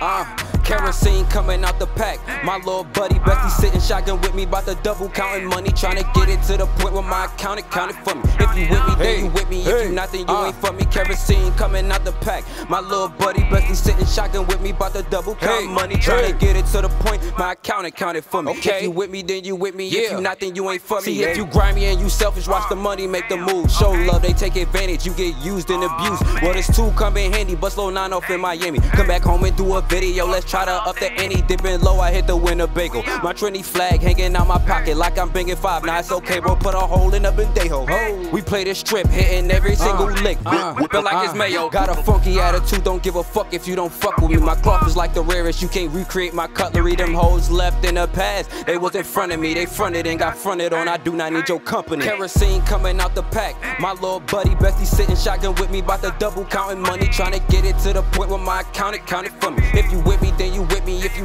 啊。Kerosene coming out the pack. My little buddy Bestie sitting shotgun with me, about to double counting money, trying to get it to the point where my account count it for me. If you with me, then you with me. If you not, then you uh. ain't for me. Kerosene coming out the pack. My little buddy Bestie sitting shotgun with me, about to double count money, trying to get it to the point my account count it for me. If you with me, then you with me. If you not, then you ain't for me. See, if you grimy and you selfish, watch the money make the move. Show love, they take advantage. You get used and abused. Well, this two come in handy. Bust low nine off in Miami. Come back home and do a video. Let's try to up the ante. Dipping low, I hit the Winnebago. My Trinity flag hanging out my pocket like I'm bringing five. Now it's okay, bro. Put a hole in the bendejo. We play this strip, hitting every single uh, lick. Uh, Whipping like it's uh, mayo. Got a funky attitude, don't give a fuck if you don't fuck with me. My cloth is like the rarest. You can't recreate my cutlery. Them hoes left in the past. They was in front of me. They fronted and got fronted on. I do not need your company. Kerosene coming out the pack. My little buddy Bestie sitting shotgun with me, about to double counting money, trying to get it to the point where my account counted for me. If you with me, then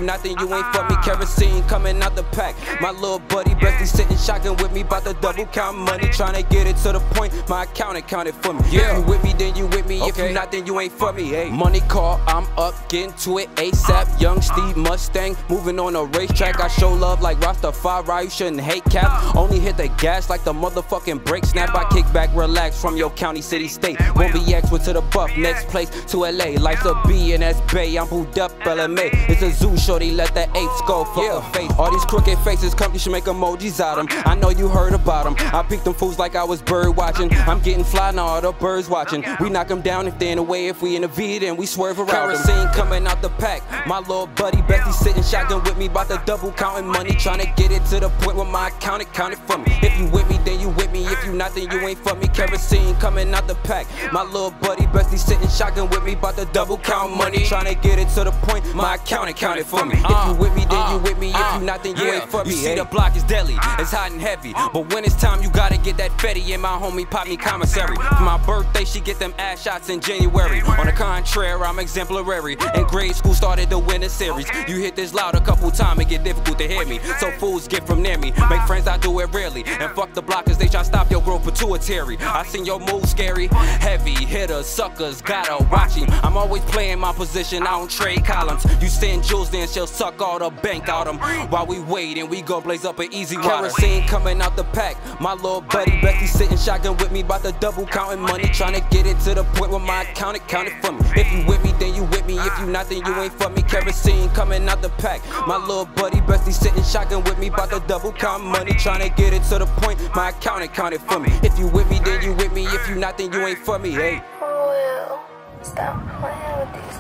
you. If you ain't for me. Kerosene coming out the pack. My little buddy Bestie sitting shotgun with me, about to double count money, trying to get it to the point my account counted for me. Yeah. If you with me, then you with me. Okay. If you not, then you ain't for me. Hey. Money call, I'm up, getting to it ASAP. Young Steve Mustang, moving on a racetrack. I show love like Rastafari. You shouldn't hate cap. Only hit the gas like the motherfucking brake snap. I kick back, relax from your county, city, state. Won't be X went to the buff, next place to LA. Life's a B and that's Bay. I'm booed up, LMA. It's a zoo, shorty, let the apes go. Fuck yeah. face. All these crooked faces come, you should make emojis out them. I know you heard about them. I picked them fools like I was bird watching. I'm getting fly now, all the birds watching. We knock them down if they in the way. If we in the V, then we swerve around. Kerosene coming out the pack. My little buddy Bestie sitting shotgun with me, about to double counting money, trying to get it to the point where my account counted for me. If you with me, then you with me. If you not, then you ain't for me. Kerosene coming out the pack. My little buddy Bestie sitting shotgun with me, about to double count money, trying to get it to the point my account counted for me. If you with me, then you with me. If you not, then you ain't for me. You see, the block is deadly, ah. it's hot and heavy. But when it's time, you gotta get that fetty. And my homie pop me commissary. For my birthday, she get them ass shots in January. On the contrary, I'm exemplary. In grade school, started to win a series. You hit this loud a couple times, it get difficult to hear me. So fools get from near me. Make friends, I do it rarely. And fuck the blockers, they try to stop your growth pituitary. I seen your move scary. Heavy hitters, suckers, gotta watch him. I'm always playing my position, I don't trade columns. You send Jules, then she'll suck all the bank out them. While we wait and we gon' blaze up an easy water. Kerosene coming out the pack. My little buddy Bestie sitting shotgun with me, about to double counting money, trying to get it to the point where my account counted for me. If you with me, then you with me. If you not, then you ain't for me. Kerosene coming out the pack. My little buddy Bestie sitting shotgun with me, about to double count money, trying to get it to the point my account counted for me. If you with me, then you with me. If you not, then you ain't for me. Hey. Stop playing with these.